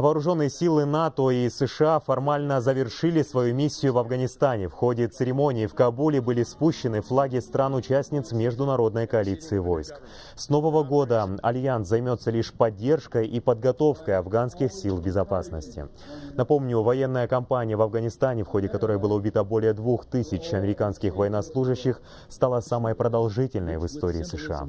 Вооруженные силы НАТО и США формально завершили свою миссию в Афганистане. В ходе церемонии в Кабуле были спущены флаги стран-участниц международной коалиции войск. С нового года Альянс займется лишь поддержкой и подготовкой афганских сил безопасности. Напомню, военная кампания в Афганистане, в ходе которой было убито более двух тысяч американских военнослужащих, стала самой продолжительной в истории США.